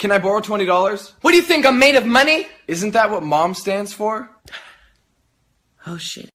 Can I borrow $20? What do you think? I'm made of money? Isn't that what mom stands for? Oh shit.